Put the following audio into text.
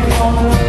on you.